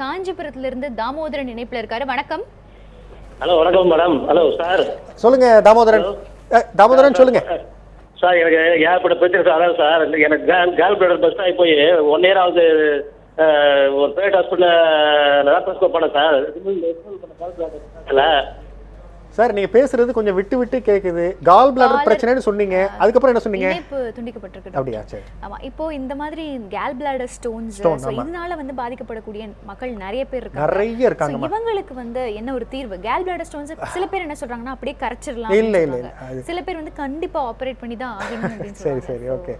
காஞ்சிபுரத்துல இருந்து தாமோதரன் இணைப்புல இருக்காரு. வணக்கம். ஹலோ வணக்கம் மேடம். Hello sir. சொல்லுங்க தாமோதரன். தாமோதரன் சொல்லுங்க. சார் எனக்கு பிரச்சனை சார் அதான் சார் இந்த எனக்கு கேல் கேல் பிளடர் பஸ்ட் ஆகி போய் ஒன் இயர் ஆகுது. ஒரு பிரைவேட் ஹாஸ்பிட்டலில் லேப்ரோஸ்கோப் பண்ணேன் சார். இல்லை சார் நீங்க பேசுறது கொஞ்சம் விட்டு விட்டு கேக்குது. கால் பிளாடர் பிரச்சனைன்னு சொன்னீங்க. அதுக்கப்புறம் என்ன சொன்னீங்க? இணைப்பு துண்டிக்கப்பட்டிருக்கு அப்படியா சரி. ஆமா இப்போ இந்த மாதிரி கேல் பிளாடர் ஸ்டோன்ஸ். இதனால வந்து பாதிக்கப்படக்கூடிய மக்கள் நிறைய பேர் இருக்காங்க. நிறைய So, இருக்காங்கம்மா இவங்களுக்கு வந்து என்ன ஒரு தீர்வு? கேல் பிளாடர் ஸ்டோன்ஸ் சில பேர் என்ன சொல்றாங்கன்னா அப்படியே கரைச்சிடலாம் இல்ல, இல்ல, சில பேர் வந்து கண்டிப்பா ஆபரேட் பண்ணி தான் ஆகணும் சரி சரி ஓகே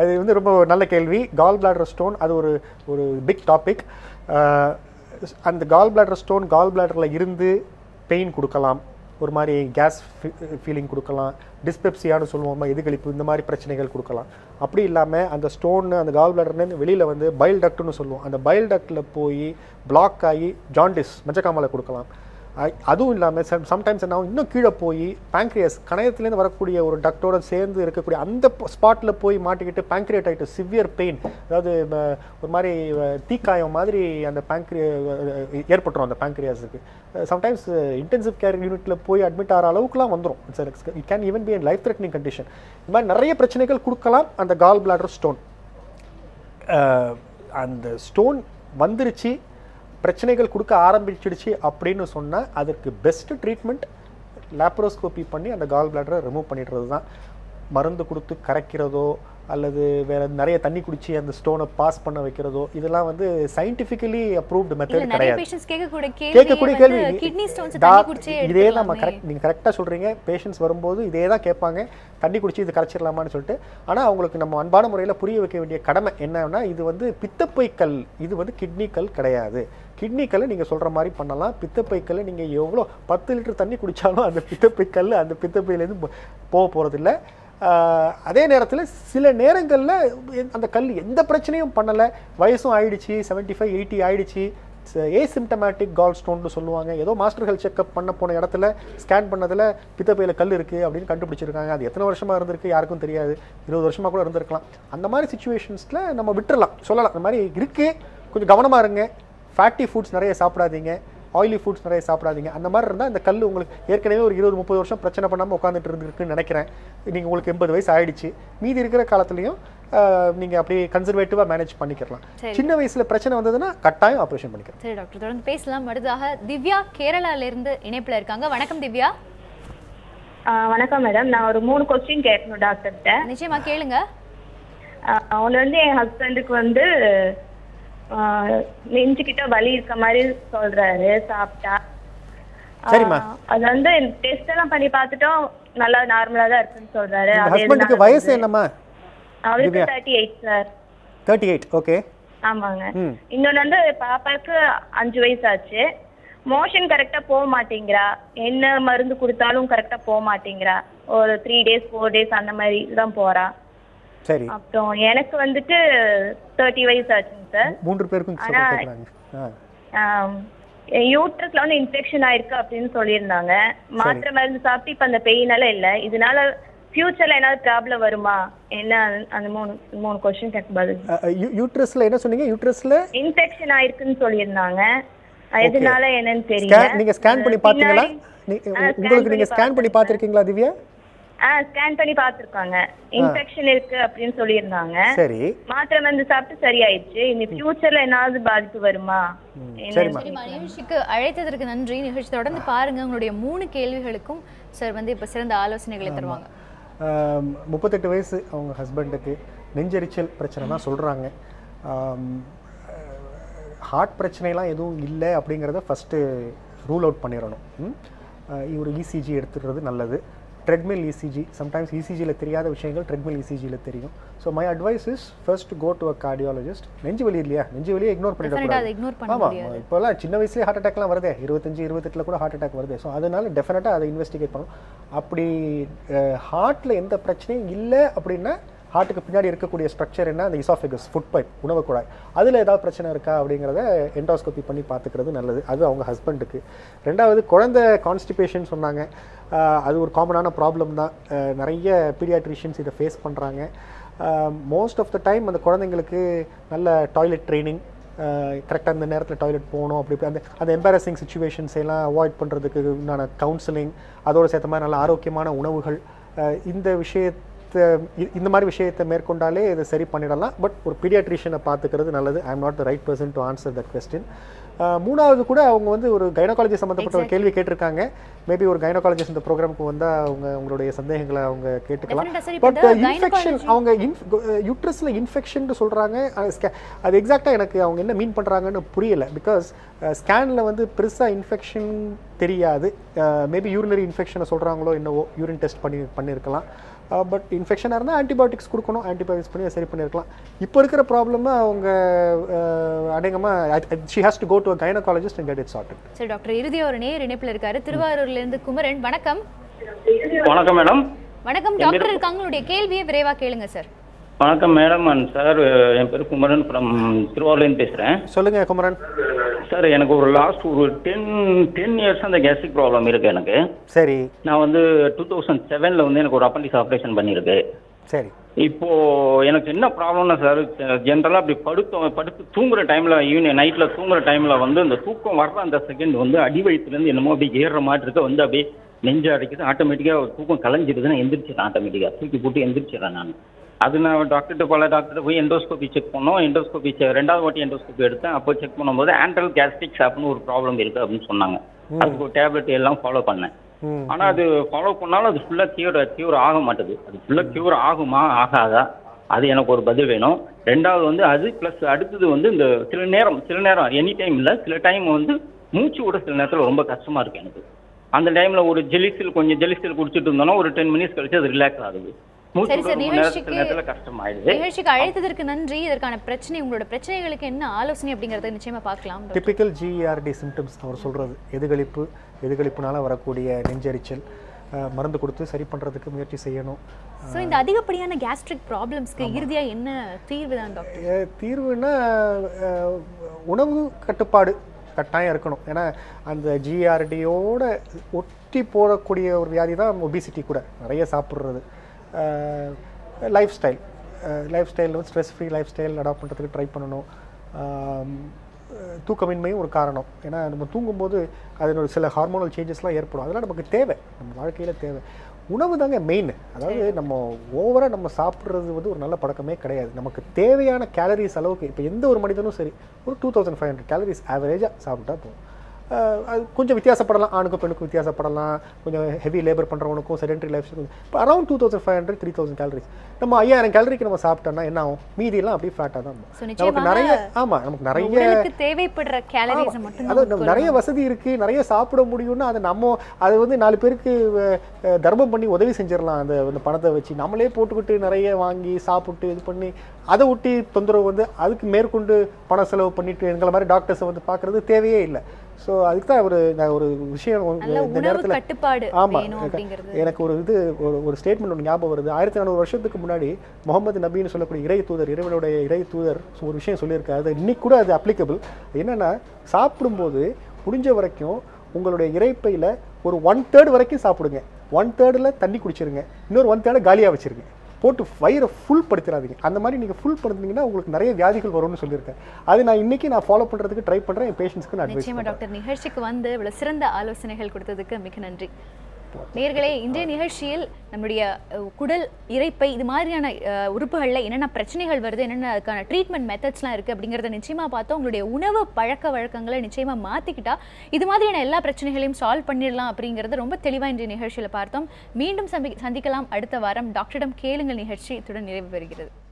அது வந்து ரொம்ப நல்ல கேள்வி. கால் பிளாடர் ஸ்டோன் அது ஒரு ஒரு பிக் டாபிக் அந்த கால் பிளாடர் ஸ்டோன் கால் பிளாடரில் இருந்து பெயின் கொடுக்கலாம். ஒரு மாதிரி கேஸ் ஃபீலிங் கொடுக்கலாம். டிஸ்பெப்சியான்னு சொல்லுவோமா எதுகளிப்பு இந்த மாதிரி பிரச்சனைகள் கொடுக்கலாம். அப்படி இல்லாமல் அந்த ஸ்டோன் அந்த கால் பிளாடர்லேருந்து வெளியில் வந்து பைல் டக்ட்னு சொல்லுவோம். அந்த பைல் டக்டில் போய் பிளாக் ஆகி ஜாண்டிஸ் மஞ்சக்காமலை கொடுக்கலாம். அதுவும் இல்லாமல் சம் சம்டைம்ஸ் என்ன இன்னும் கீழே போய் பேங்க்ரியஸ் கணையத்துலேருந்து வரக்கூடிய ஒரு டக்டோட சேர்ந்து இருக்கக்கூடிய அந்த ஸ்பாட்டில் போய் மாட்டிக்கிட்டு பேங்க்ரியடைட்டிஸ் சிவியர் பெயின் அதாவது ஒரு மாதிரி தீக்காயம் மாதிரி அந்த பேங்க்ரிய ஏற்பட்டுரும் அந்த பேங்க்ரியாஸுக்கு சம்டைம்ஸ் இன்டென்சிவ் கேர் யூனிட்டில் போய் அட்மிட் ஆகிற அளவுக்குலாம் வந்துடும் it's it can even be an life threatening condition இந்த மாதிரி நிறைய பிரச்சனைகள் கொடுக்கலாம் அந்த கால் பிளாடர் ஸ்டோன் அந்த ஸ்டோன் வந்துருச்சு பிரச்சனைகள் கொடுக்க ஆரம்பிச்சிடுச்சு அப்படின்னு சொன்னால் அதற்கு பெஸ்ட் ட்ரீட்மெண்ட் லேப்ரோஸ்கோபி பண்ணி அந்த கால் பிளாடரை ரிமூவ் பண்ணிடுறது தான் மருந்து கொடுத்து கரைக்கிறதோ அல்லது வேற நிறைய தண்ணி குடிச்சு அந்த ஸ்டோனை பாஸ் பண்ண வைக்கிறதோ இதெல்லாம் வந்து சயின்டிஃபிக்கலி அப்ரூவ்டு மெத்தட் கிடையாது. கேட்கக்கூடிய கேள்வி இதே தான் எடுத்துக்கலாமே. கரெக்ட் நீங்கள் கரெக்டாக சொல்கிறீங்க பேஷண்ட்ஸ் வரும்போது இதே தான் கேட்பாங்க. தண்ணி குடிச்சு இது கரைச்சிடலாமான்னு சொல்லிட்டு. ஆனால் அவங்களுக்கு நம்ம அன்பான முறையில் புரிய வைக்க வேண்டிய கடமை என்னன்னா இது வந்து பித்தப்பை கல் இது வந்து கிட்னி கல் கிடையாது. கிட்னிக்கல்லை நீங்கள் சொல்கிற மாதிரி பண்ணலாம். பித்தப்பைக்கல்லை நீங்கள் எவ்வளோ பத்து லிட்டர் தண்ணி குடித்தாலும் அந்த பித்தப்பைக்கல் அந்த பித்தப்பையிலேருந்து போ- போக போகிறதில்ல அதே நேரத்தில் சில நேரங்களில் அந்த கல் எந்த பிரச்சனையும் பண்ணலை. வயசும் ஆயிடுச்சு 75 ஃபைவ் எயிட்டி ஆயிடுச்சு ஏசிம்டமேட்டிக் கால் ஸ்டோன்னு சொல்லுவாங்க. ஏதோ மாஸ்டர் ஹெல்த் செக்அப் பண்ண போன இடத்துல ஸ்கேன் பண்ணதில் பித்தப்பையில் கல் இருக்குது அப்படின்னு கண்டுபிடிச்சிருக்காங்க. அது எத்தனை வருஷமாக இருந்திருக்கு யாருக்கும் தெரியாது. இருபது வருஷமாக கூட இருந்திருக்கலாம். அந்த மாதிரி சுச்சுவேஷன்ஸில் நம்ம விட்டுறலாம். சொல்லலாம். அந்த மாதிரி இருக்குது கொஞ்சம் கவனமாக இருங்க. ஃபேட்டி ஃபுட்ஸ் நிறைய சாப்பிடாதீங்க. ஆயிலி ஃபுட்ஸ் நிறைய சாப்பிடாதீங்க. அந்த மாதிரி இருந்தால் இந்த கல் உங்களுக்கு ஏற்கனவே ஒரு இருபது முப்பது வருஷம் பிரச்சனை பண்ணாமல் உட்காந்துட்டு இருந்திருக்குன்னு நினைக்கிறேன். நீங்கள் உங்களுக்கு எண்பது வயசு ஆயிடுச்சு. மீதி இருக்கிற காலத்துலையும் நீங்கள் அப்படியே கன்சர்வேட்டிவாக மேனேஜ் பண்ணிக்கலாம். சின்ன வயசில் பிரச்சனை வந்ததுன்னா கட்டாயம் ஆப்ரேஷன் பண்ணிக்கிறேன் சரி டாக்டர் தொடர்ந்து பேசலாம். அடுத்ததாக திவ்யா கேரளால இருந்து இணைப்புல இருக்காங்க. வணக்கம் திவ்யா. வணக்கம் மேடம் நான் ஒரு மூணு கொஸ்டின் கேட்கணும் டாக்டர்கிட்ட நிச்சயமா கேளுங்க. ஒன்று வந்து என் ஹஸ்பண்டுக்கு வந்து நெஞ்சுக்கிட்ட வலி இருக்க மாதிரி சொல்றாரு சாப்பிட்டா. சரிம்மா. அது வந்து டெஸ்ட் எல்லாம் பண்ணி பார்த்துட்டோம். நல்லா நார்மலா தான் இருக்குன்னு சொல்றாரு. ஹஸ்பண்டுக்கு வயசு என்னம்மா? அவருக்கு Divya. Thirty eight sir thirty eight okay ஆமாங்க. ம். இன்னொன்று வந்து பாப்பாவுக்கு அஞ்சு வயசு ஆச்சு மோஷன் கரெக்டா போக மாட்டேங்கிறா. என்ன மருந்து கொடுத்தாலும் கரெக்டா போக மாட்டேங்கிறா. ஒரு த்ரீ டேஸ் ஃபோர் டேஸ் அந்த மாதிரி தான் போறா. சரி. அப்புறம் எனக்கு வந்துட்டு தேர்ட்டி வயசு ஆச்சுங்க சார் மூன்று பேருக்கும் ஆனா- யூட்ரஸ்ல வந்து இன்ஃபெக்ஷன் ஆயிருக்கு அப்படின்னு சொல்லியிருந்தாங்க. மாத்திரை மருந்து சாப்பிட்டு இப்ப அந்த பெயின் எல்லாம் இல்ல. இதனால ஃபியூச்சர்ல ஏதாவது ப்ராப்ளம் வருமா? என்ன அந்த- மூணு மூணு கொஸ்டின் எனக்கு பதில். யூட்ரஸில் என்ன சொன்னீங்க? யூட்ரஸில் இன்ஃபெக்ஷன் ஆயிருக்குன்னு சொல்லியிருந்தாங்க. எதனால என்னன்னு தெரியல. நீங்கள் ஸ்கேன் பண்ணி scan உங்களுக்கு பண்ணி ஸ்கேன் பண்ணி பார்த்துருக்கீங்களா திவ்யா? ஆ ஸ்கேன் பண்ணி பார்த்திருக்காங்க. இன்ஃபெக்ஷன் இருக்கு அப்படின்னு சொல்லியிருந்தாங்க. சரி. மாத்திரை மருந்து சாப்பிட்டு சரியாயிடுச்சு. இனி ஃபியூச்சர்ல ஏதாவது பாதிப்பு வருமா? நிகழ்ச்சிக்கு அழைத்ததற்கு நன்றி. நிகழ்ச்சி தொடர்ந்து பாருங்க. உங்களுடைய மூணு கேள்விகளுக்கும் சார் வந்து இப்ப சிறந்த ஆலோசனைகளை தருவாங்க. முப்பத்தெட்டு வயசு அவங்க ஹஸ்பண்டுக்கு நெஞ்செரிச்சல் பிரச்சனை தான் சொல்கிறாங்க ஹார்ட் பிரச்சனைலாம் எதுவும் இல்லை அப்படிங்கிறத ஃபஸ்ட்டு ரூல் அவுட் பண்ணிடணும். ஒரு இசிஜி எடுத்துடுறது நல்லது. ட்ரெட்மில் இசிஜி சம்டைம்ஸ் இசிஜியில் தெரியாத விஷயங்கள் ட்ரெட்மில் இசிஜியில் தெரியும். So my advice is first go to a cardiologist நெஞ்சு வலி இல்லையா? நெஞ்சு வலியை இக்னோர் பண்ணிடக்கூடாது. ஆமாம். இப்போல்லாம் சின்ன வயசுலேயே ஹார்ட் அட்டாக்லாம் வருதே. இருபத்தஞ்சு இருபத்தெட்டில் கூட ஹார்ட் அட்டாக் வருது. ஸோ அதனால டெஃபினட்டாக அதை இன்வெஸ்டிகேட் பண்ணணும். அப்படி ஹார்ட்டில் எந்த பிரச்சனையும் இல்லை அப்படின்னா ஹார்ட்டுக்கு பின்னாடி இருக்கக்கூடிய ஸ்ட்ரக்சர் என்ன? அந்த இசாஃபிகஸ் ஃபுட் பைப் உணவு குழாய். அதில் ஏதாவது பிரச்சனை இருக்கா அப்படிங்கிறத என்டோஸ்கோபி பண்ணி பார்த்துக்கிறது நல்லது. அது அவங்க ஹஸ்பண்டுக்கு ரெண்டாவது குழந்தை கான்ஸ்டிபேஷன் சொன்னாங்க. அது ஒரு காமனான ப்ராப்ளம் தான். நிறைய பீடியாட்ரிஷியன்ஸ் இதை ஃபேஸ் பண்ணுறாங்க மோஸ்ட் ஆஃப் த டைம் அந்த குழந்தைங்களுக்கு நல்ல டாய்லெட் ட்ரைனிங் கரெக்டாக அந்த நேரத்தில் டாய்லெட் போகணும் அப்படி இப்படி அந்த அந்த எம்பாரசிங் சுச்சுவேஷன்ஸ் எல்லாம் அவாய்ட் பண்ணுறதுக்கு உண்டான கவுன்சிலிங் அதோடு சேர்த்த மாதிரி நல்ல ஆரோக்கியமான உணவுகள் இந்த விஷயத்தை இந்த மாதிரி விஷயத்தை மேற்கொண்டாலே இதை சரி பண்ணிடலாம். பட் ஒரு பீடியாட்ரிஷியனை பார்த்துக்கிறது நல்லது. I am not the right person to answer that question மூணாவது கூட அவங்க வந்து ஒரு கைனகாலஜி சம்மந்தப்பட்ட ஒரு கேள்வி கேட்டிருக்காங்க. மேபி ஒரு கைனகாலஜிஸ்ட் இந்த ப்ரோக்ராமுக்கு வந்தால் அவங்க உங்களுடைய சந்தேகங்களை அவங்க கேட்டுக்கலாம். பட் இன்ஃபெக்ஷன் gynecology- அவங்க யூட்ரஸில் இன்ஃபெக்ஷன் சொல்கிறாங்க அது எக்ஸாக்டாக எனக்கு அவங்க என்ன மீன் பண்ணுறாங்கன்னு புரியல. பிகாஸ் ஸ்கேனில் வந்து பெருசாக இன்ஃபெக்ஷன் தெரியாது. மேபி யூரினரி இன்ஃபெக்ஷனை சொல்கிறாங்களோ என்னவோ யூரின் டெஸ்ட் பண்ணி பண்ணியிருக்கலாம் பட் இன்ஃபெக்ஷனாக இருந்தால் ஆன்டிபயோட்டிக்ஸ் கொடுக்கணும். ஆன்டிபயோட்டிக்ஸ் பண்ணி சரி பண்ணியிருக்கலாம் இப்போ இருக்கிற ப்ராப்ளமை அவங்க அநேகமாக she has to go to gynaecologist and get it சரி டாக்டர் இறுதியா ஒரு நேர் இணைப்புல இருக்காரு. திருவாரூர்ல இருந்து குமரன் வணக்கம். வணக்கம் மேடம். வணக்கம் டாக்டர் இருக்காங்க. உங்களுடைய கேள்வியை விரைவா கேளுங்க சார் வணக்கம் மேடம். அண்ட் சார் என் பேர் குமரன் ஃப்ரம் திருவாரூர்லேருந்து பேசுகிறேன் சொல்லுங்கள் குமரன். சார் எனக்கு ஒரு லாஸ்ட் ஒரு டென் டென் இயர்ஸ் அந்த கேஸ்ட்ரிக் ப்ராப்ளம் இருக்கு எனக்கு. சரி. நான் வந்து டூ தௌசண்ட் செவனில் வந்து எனக்கு ஒரு அப்பண்டிஸ் ஆப்ரேஷன் பண்ணியிருக்கு சரி. இப்போ எனக்கு என்ன ப்ராப்ளம்னா சார் ஜென்ரலாக அப்படி படுத்து படுத்து தூங்குற டைமில் ஈவினிங் நைட்டில் தூங்குற டைமில் வந்து இந்த தூக்கம் வர்ற அந்த செகண்ட் வந்து அடி வயிற்றுலேருந்து என்னமோ அப்படியே ஏறுற மாதிரி இருக்கு. வந்து அப்படியே நெஞ்சு அடைக்குது. ஆட்டோமேட்டிக்காக தூக்கம் கலைஞ்சிருதுன்னு எந்திரிச்சிடறேன் ஆட்டோமேட்டிக்காக தூக்கி போட்டு எந்திரிச்சிடறேன் நான். அது நான் டாக்டர்கிட்ட பல டாக்டர்கிட்ட போய் எண்டோஸ்கோபி செக் பண்ணோம். எண்டோஸ்கோபி ரெண்டாவது வாட்டி எண்டோஸ்கோபி எடுத்தேன். அப்போ செக் பண்ணும்போது ஆண்ட்ரல் கேஸ்ட்ரிக் அப்படின்னு ஒரு ப்ராப்ளம் இருக்கு அப்படின்னு சொன்னாங்க. அதுக்கு ஒரு டேப்லெட் எல்லாம் ஃபாலோ பண்ணேன். ம். ஆனா அது ஃபாலோ பண்ணாலும் அது ஃபுல்லா கியூர் கியூர் ஆக மாட்டுது. அது ஃபுல்லா கியூர் ஆகுமா ஆகாதா? அது எனக்கு ஒரு பதில் வேணும். ரெண்டாவது வந்து அது ப்ளஸ் அடுத்தது வந்து இந்த சில நேரம் சில நேரம் எனி டைம் இல்ல சில டைம் வந்து மூச்சு விட சில நேரத்துல ரொம்ப கஷ்டமா இருக்கு எனக்கு. அந்த டைம்ல ஒரு ஜெலிசில் கொஞ்சம் ஜெலிசில் குடிச்சிட்டு இருந்தோம்னா ஒரு டென் மினிட்ஸ் கழிச்சு அது ரிலாக்ஸ் ஆகுது. சரி சார் நிகழ்ச்சிக்கு கஷ்டமாயிடுது. நிகழ்ச்சிக்கு அழைத்ததற்கு நன்றி. இதற்கான பிரச்சனை உங்களோட பிரச்சனைகளுக்கு என்ன ஆலோசனை அப்படிங்கறத நிச்சயமா பார்க்கலாம் டிபிக்கல் ஜிஆர்டி சிம்டம்ஸ் அவர் சொல்கிறது எதுகளிப்பு எதுகளிப்புனால வரக்கூடிய நெஞ்செரிச்சல் மருந்து கொடுத்து சரி பண்ணுறதுக்கு முயற்சி செய்யணும். சோ இந்த அதிகப்படியான கேஸ்ட்ரிக் ப்ராப்ளம்ஸ்க்கு இறுதியா என்ன தீர்வு தான் டாக்டர் தீர்வுனா உணவு கட்டுப்பாடு கட்டாயம் இருக்கணும். ஏன்னா அந்த ஜிஆர்டியோட ஒட்டி போடக்கூடிய ஒரு வியாதி தான் ஒபிசிட்டி கூட. நிறைய சாப்பிட்றது. லைஃப் ஸ்டைல் லைஃப் ஸ்டைல் வந்து stress free life style adopt பண்ணுறதுக்கு ட்ரை பண்ணணும் தூக்கமின்மையும் ஒரு காரணம். ஏன்னா நம்ம தூங்கும்போது அதனோட சில ஹார்மோனல் சேஞ்சஸ்லாம் ஏற்படும். அதெல்லாம் நமக்கு தேவை. நம்ம வாழ்க்கையில் தேவை. உணவு தாங்க மெயின் அதாவது நம்ம ஓவராக நம்ம சாப்பிட்றது வந்து ஒரு நல்ல பழக்கமே கிடையாது. நமக்கு தேவையான கேலரிஸ் அளவுக்கு இப்போ எந்த ஒரு மனிதனும் சரி ஒரு two thousand five hundred calories ஆவரேஜாக சாப்பிட்டா போதும். அது கொஞ்சம் வித்தியாசப்படலாம். ஆணுக்கும் பெண்ணுக்கும் வித்தியாசப்படலாம். கொஞ்சம் ஹெவி லேபர் பண்ணுறவனுக்கும் செடென்ட்ரி லைஃப் இப்போ around two thousand five hundred three thousand calories நம்ம ஐயாயிரம் கேலரிக்கு நம்ம சாப்பிட்டோம்னா என்ன ஆகும்? மீதியெல்லாம் அப்படியே ஃபேட்டாக தான் நமக்கு நிறைய ஆமாம் நமக்கு நிறைய தேவைப்படுற கேலரிஸ் மட்டும் நிறைய வசதி இருக்கு நிறைய சாப்பிட முடியும்னா அதை நம்ம அது வந்து நாலு பேருக்கு தர்மம் பண்ணி உதவி செஞ்சிடலாம். அந்த பணத்தை வச்சு நம்மளே போட்டுக்கிட்டு நிறைய வாங்கி சாப்பிட்டு இது பண்ணி அதை ஒட்டி தொந்தரவு வந்து அதுக்கு மேற்கொண்டு பண செலவு பண்ணிட்டு எங்களை மாதிரி டாக்டர்ஸை வந்து பார்க்கறது தேவையே இல்லை. ஸோ அதுக்கு தான் ஒரு நான் ஒரு விஷயம் இந்த நேரத்தில் கட்டுப்பாடு ஆமா வேணும் அப்படிங்கிறது. எனக்கு ஒரு இது ஒரு ஒரு ஸ்டேட்மெண்ட் ஒன்று ஞாபகம் வருது. ஆயிரத்தி நானூறு வருஷத்துக்கு முன்னாடி முகமது நபின்னு சொல்லக்கூடிய இறை தூதர் இறைவனுடைய இறை தூதர் ஒரு விஷயம் சொல்லியிருக்காரு. அது இன்னைக்கு கூட அது அப்ளிகபிள் என்னன்னா சாப்பிடும்போது முடிஞ்ச வரைக்கும் உங்களுடைய இறைப்பையில் ஒரு ஒன் தேர்ட் வரைக்கும் சாப்பிடுங்க. ஒன் தேர்டில் தண்ணி குடிச்சிருங்க. இன்னொரு ஒன் தேர்டை காலியாக வச்சிருங்க. போட்டு வயிறை ஃபுல் படுத்திடாதீங்க அந்த மாதிரி நீங்கள் ஃபுல் படுத்துனீங்கன்னா உங்களுக்கு நிறைய வியாதிகள் வரும்னு சொல்லியிருக்கேன். அது நான் இன்னைக்கு நான் ஃபாலோ பண்ணுறதுக்கு ட்ரை பண்ணுறேன் என் பேஷண்ட்ஸ்க்கு நான் டாக்டர். நிகழ்ச்சிக்கு வந்து இவ்வளவு சிறந்த ஆலோசனைகள் கொடுத்ததுக்கு மிக நன்றி. நேர்களே இன்றைய நிகழ்ச்சியில் நம்முடைய குடல் இரைப்பை இது மாதிரியான உறுப்புகள்ல என்னென்ன பிரச்சனைகள் வருது என்னென்ன அதுக்கான ட்ரீட்மெண்ட் மெத்தட்ஸ்லாம் இருக்கு அப்படிங்கறத நிச்சயமா பார்த்தோம் உங்களுடைய உணவு பழக்க வழக்கங்களை நிச்சயமா மாத்திக்கிட்டா இது மாதிரியான எல்லா பிரச்சனைகளையும் சால்வ் பண்ணிடலாம் அப்படிங்கறது ரொம்ப தெளிவா இன்றைய நிகழ்ச்சியில பார்த்தோம். மீண்டும் சந்தி- சந்திக்கலாம். அடுத்த வாரம் டாக்டரிடம் கேளுங்கள் நிகழ்ச்சி இத்துடன் நிறைவு பெறுகிறது.